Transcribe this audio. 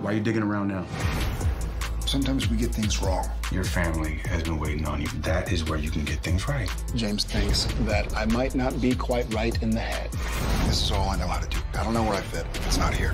Why are you digging around now? Sometimes we get things wrong. Your family has been waiting on you. That is where you can get things right. James thinks that I might not be quite right in the head. This is all I know how to do. I don't know where I fit. It's not here.